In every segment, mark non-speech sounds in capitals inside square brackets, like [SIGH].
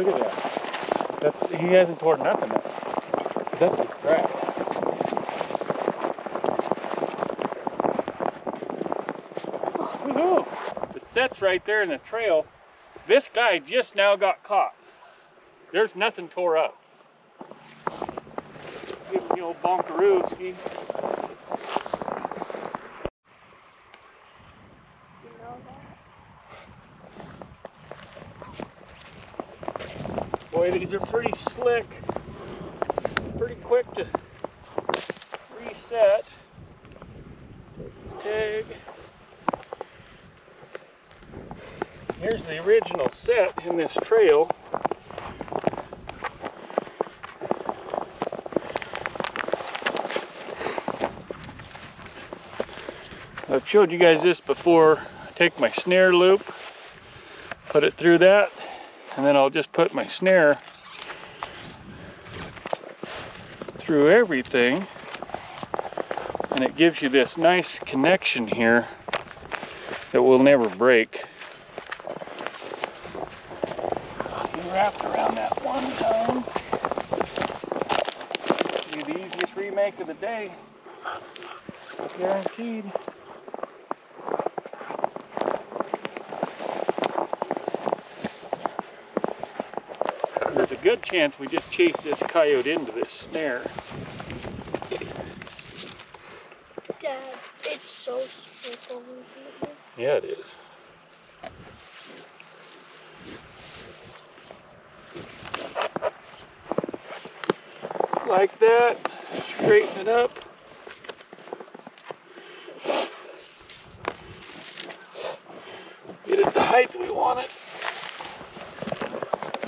Look at that. That's, he hasn't tore nothing up. That's just crap. Woohoo! The set's right there in the trail. This guy just now got caught. There's nothing tore up. Give him the old bonkarooski. You know these are pretty slick. Pretty quick to reset. Tag. Here's the original set in this trail. I've showed you guys this before. I take my snare loop, put it through that, and then I'll just put my snare through everything and it gives you this nice connection here that will never break. He wrapped around that one time. Be the easiest remake of the day. Guaranteed. Good chance we just chase this coyote into this snare. Dad, it's so slick over here. Yeah, it is. Like that. Straighten it up. Get it the height we want it.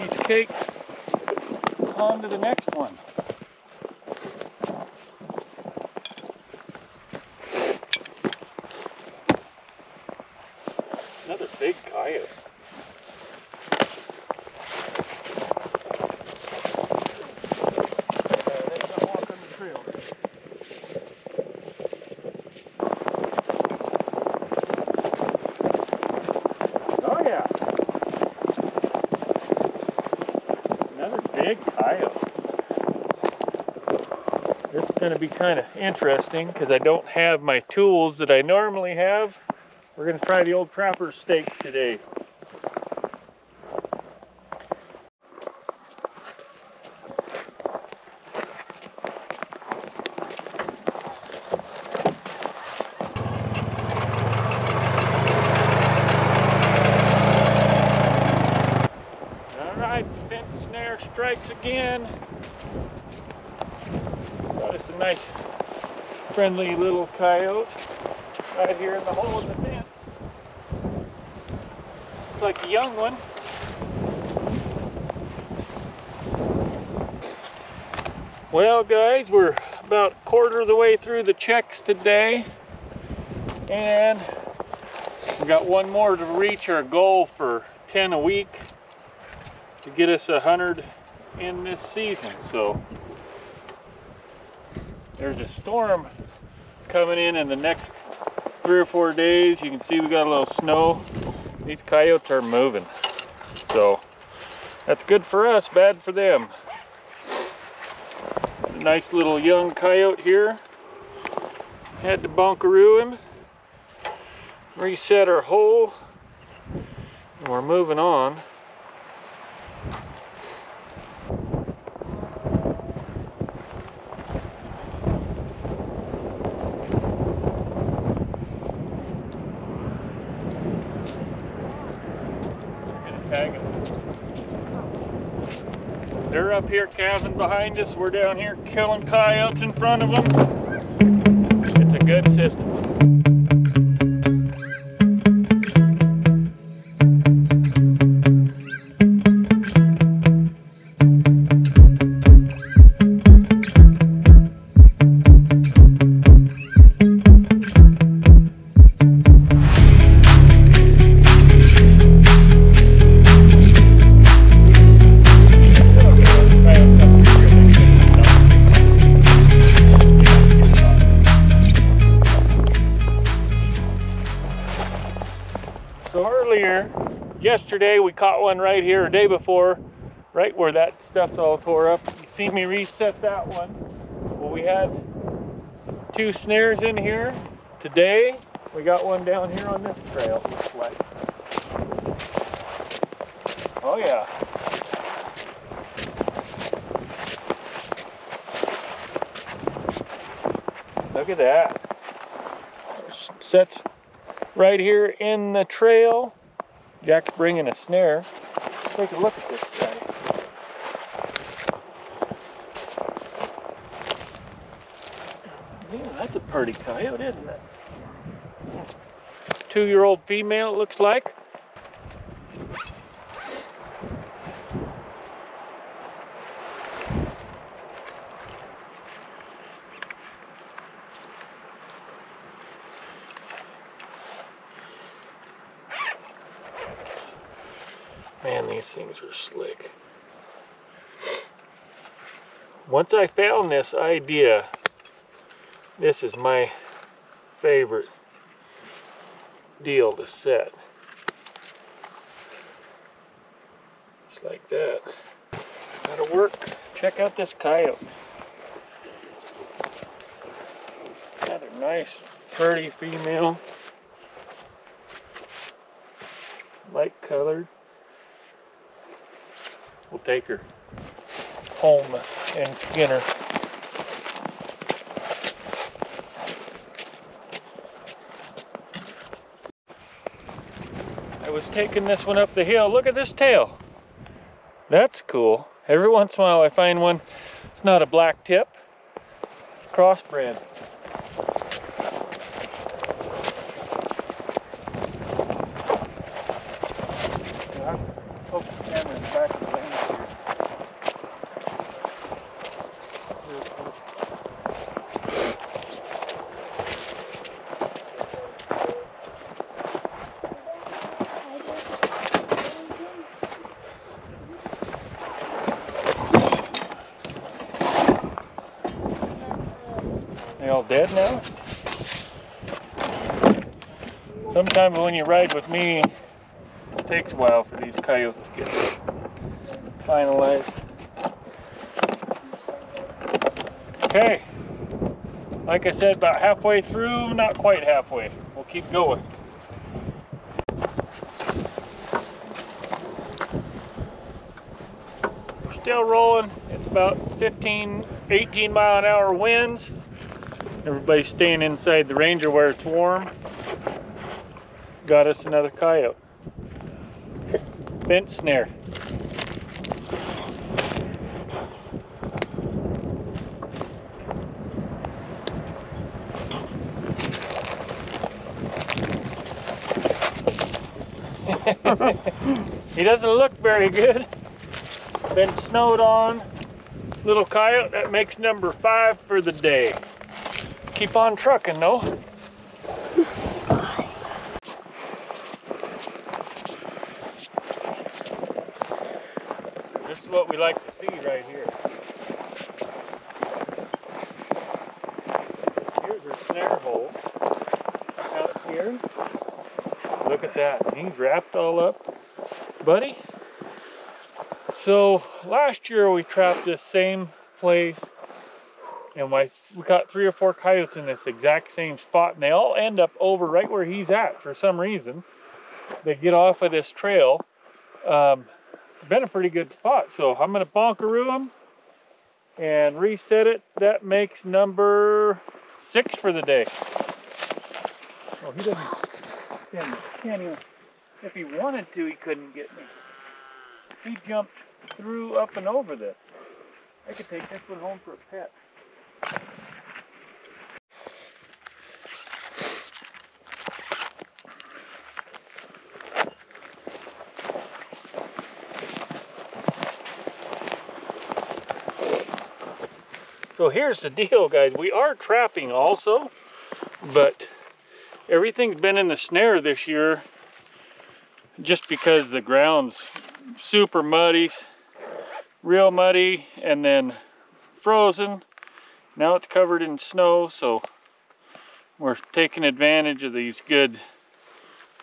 Piece of cake. On to the next one. Another big coyote. Oh yeah. Another big coyote. Is going to be kind of interesting because I don't have my tools that I normally have. We're going to try the old trapper stake today. All right, fence snare strikes again. Us a nice, friendly little coyote right here in the hole in the fence. Looks like a young one. Well, guys, we're about a quarter of the way through the checks today, and we've got one more to reach our goal for 10 a week to get us a hundred in this season. So there's a storm coming in in the next three or four days. You can see we got a little snow. These coyotes are moving. So that's good for us, bad for them. Nice little young coyote here. Had to bunkaroo him. Reset our hole. And we're moving on. They're up here calving behind us. We're down here killing coyotes in front of them. It's a good system. Yesterday we caught one right here, or day before, right where that stuff's all tore up. You see me reset that one. Well, we had two snares in here. Today, we got one down here on this trail, looks like. Oh yeah. Look at that. Sets right here in the trail. Jack's bringing a snare. Take a look at this guy. Yeah, that's a pretty coyote, isn't it? Two-year-old female, it looks like. Things are slick. Once I found this idea, this is my favorite deal to set. Just like that. That'll work. Check out this coyote. Got a nice, pretty female. Light colored. We'll take her home and skin her. I was taking this one up the hill. Look at this tail. That's cool. Every once in a while I find one. It's not a black tip. Crossbred. Yeah, Focus the camera in the back of the lens here. They all dead now? Sometimes when you ride with me, it takes a while for these coyotes to get finalized. Okay. Like I said, about halfway through, not quite halfway. We'll keep going. We're still rolling. It's about 15, 18 mile an hour winds. Everybody's staying inside the ranger where it's warm. Got us another coyote. Fence snare. [LAUGHS] he doesn't look very good. Been snowed on. Little coyote, that makes number five for the day. Keep on trucking though. This is what we like to see right here. Here's her snare hole out here. Look at that. He's wrapped all up. Buddy. So last year we trapped this same place and we caught three or four coyotes in this exact same spot and they all end up over right where he's at for some reason. They get off of this trail. Um, been a pretty good spot. So I'm gonna bonkaroo them and reset it. That makes number six for the day. Oh, he doesn't, can't, can't even, if he wanted to, he couldn't get me. He jumped through up and over this. I could take this one home for a pet. So here's the deal, guys. We are trapping also, but everything's been in the snare this year just because the ground's super muddy, real muddy, and then frozen. Now it's covered in snow, so we're taking advantage of these good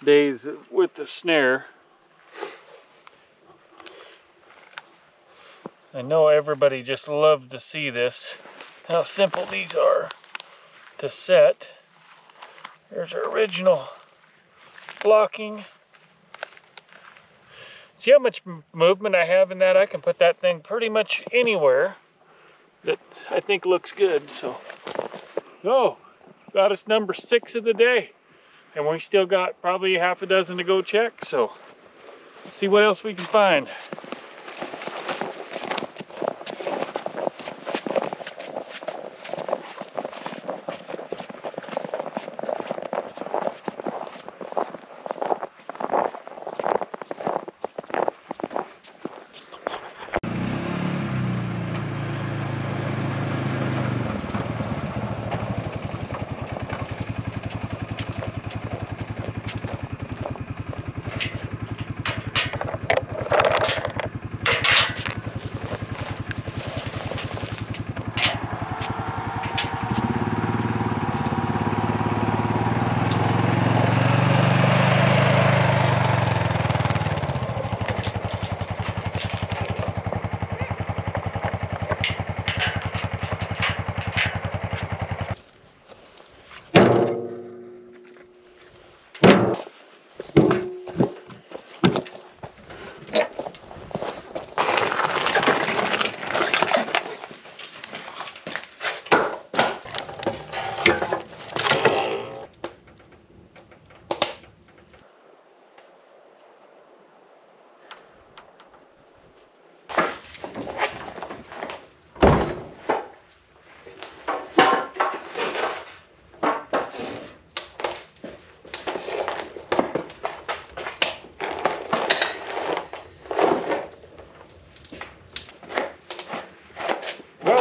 days with the snare. I know everybody just loved to see this, how simple these are to set. There's our original blocking. See how much movement I have in that? I can put that thing pretty much anywhere that I think looks good. So, oh, got us number six of the day. And we still got probably half a dozen to go check. So, let's see what else we can find.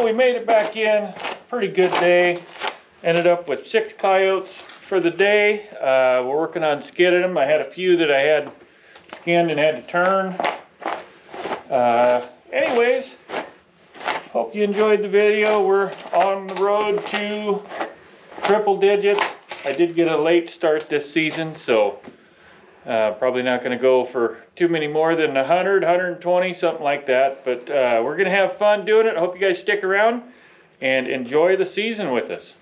We made it back in. Pretty good day. Ended up with six coyotes for the day. Uh, we're working on skidding them. I had a few that I had skinned and had to turn. Uh, anyways, hope you enjoyed the video. We're on the road to triple digits. I did get a late start this season, so uh, probably not going to go for too many more than 100, 120, something like that. But uh, we're going to have fun doing it. I hope you guys stick around and enjoy the season with us.